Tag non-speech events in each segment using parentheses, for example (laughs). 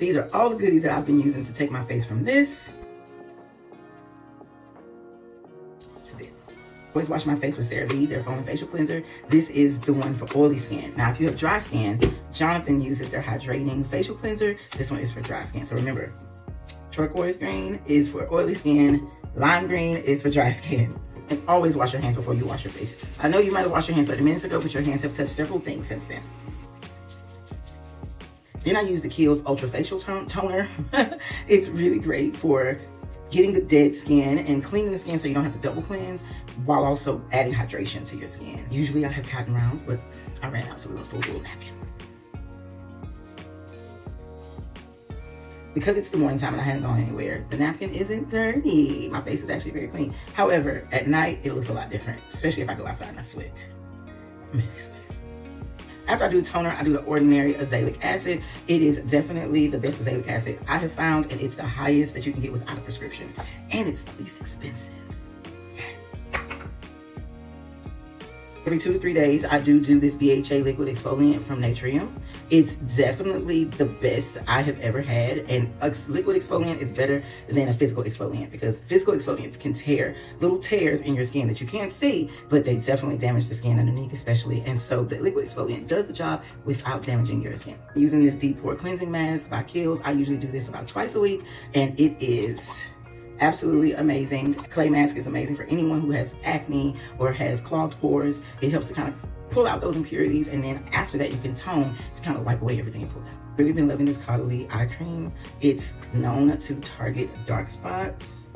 These are all the goodies that I've been using to take my face from this to this. Always wash my face with CeraVe, their foaming facial cleanser. This is the one for oily skin. Now, if you have dry skin, Jonathan uses their hydrating facial cleanser. This one is for dry skin. So remember, turquoise green is for oily skin, lime green is for dry skin. And always wash your hands before you wash your face. I know you might have washed your hands 30 minutes ago, but your hands have touched several things since then. Then I use the Kiehl's Ultra Facial Toner. (laughs) it's really great for getting the dead skin and cleaning the skin so you don't have to double cleanse while also adding hydration to your skin. Usually I have cotton rounds, but I ran out, so we're gonna fold a napkin. Because it's the morning time and I haven't gone anywhere, the napkin isn't dirty. My face is actually very clean. However, at night, it looks a lot different, especially if I go outside and I sweat. I'm sweat. After I do toner, I do the ordinary azelaic acid. It is definitely the best azelaic acid I have found, and it's the highest that you can get without a prescription. And it's the least expensive. Every two to three days, I do do this BHA liquid exfoliant from Naturium. It's definitely the best I have ever had. And liquid exfoliant is better than a physical exfoliant because physical exfoliants can tear little tears in your skin that you can't see, but they definitely damage the skin underneath especially. And so the liquid exfoliant does the job without damaging your skin. Using this deep pore cleansing mask by Kiehl's, I usually do this about twice a week and it is absolutely amazing. Clay mask is amazing for anyone who has acne or has clogged pores. It helps to kind of pull out those impurities and then after that you can tone to kind of wipe away everything and pull out. Really been loving this Caudalie eye cream. It's known to target dark spots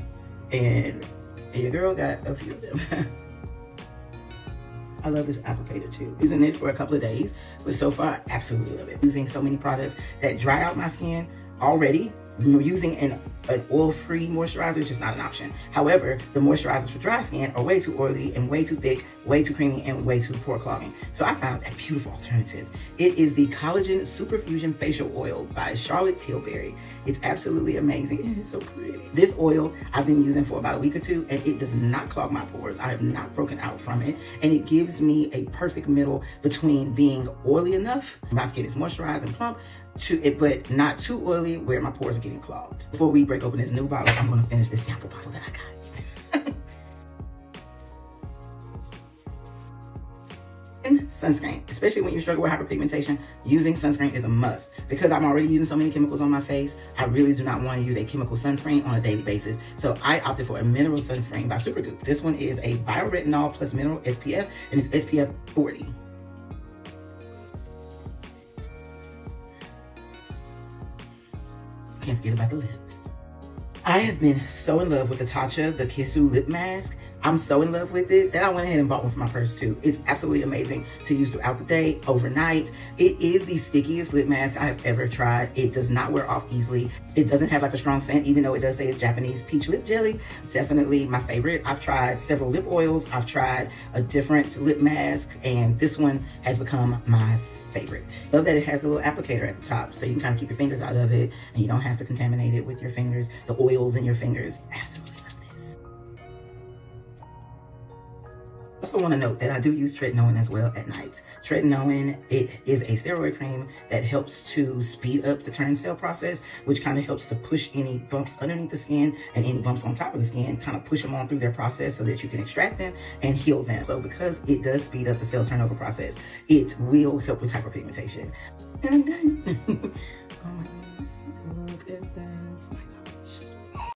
and your girl got a few of them. (laughs) I love this applicator too. Using this for a couple of days, but so far, I absolutely love it. Using so many products that dry out my skin already using an, an oil-free moisturizer is just not an option. However, the moisturizers for dry skin are way too oily and way too thick, way too creamy, and way too pore clogging. So I found a beautiful alternative. It is the Collagen Superfusion Facial Oil by Charlotte Tilbury. It's absolutely amazing. It's so pretty. This oil I've been using for about a week or two, and it does not clog my pores. I have not broken out from it, and it gives me a perfect middle between being oily enough, my skin is moisturized and plump, to it, but not too oily where my pores are getting clogged. Before we break open this new bottle, I'm gonna finish this sample bottle that I got. (laughs) sunscreen, especially when you struggle with hyperpigmentation, using sunscreen is a must. Because I'm already using so many chemicals on my face, I really do not want to use a chemical sunscreen on a daily basis. So I opted for a mineral sunscreen by Supergoop. This one is a bioretinol plus mineral SPF, and it's SPF 40. Can't forget about the lips. I have been so in love with the Tatcha, the Kissu lip mask. I'm so in love with it that I went ahead and bought one for my purse too. It's absolutely amazing to use throughout the day, overnight. It is the stickiest lip mask I have ever tried. It does not wear off easily. It doesn't have like a strong scent, even though it does say it's Japanese peach lip jelly. Definitely my favorite. I've tried several lip oils. I've tried a different lip mask, and this one has become my favorite. Love that it has a little applicator at the top so you can kind of keep your fingers out of it and you don't have to contaminate it with your fingers, the oils in your fingers. Also want to note that I do use tretinoin as well at night. Tretinoin, it is a steroid cream that helps to speed up the turn cell process, which kind of helps to push any bumps underneath the skin and any bumps on top of the skin, kind of push them on through their process so that you can extract them and heal them. So because it does speed up the cell turnover process, it will help with hyperpigmentation. And I'm done. (laughs) oh my goodness, look at that.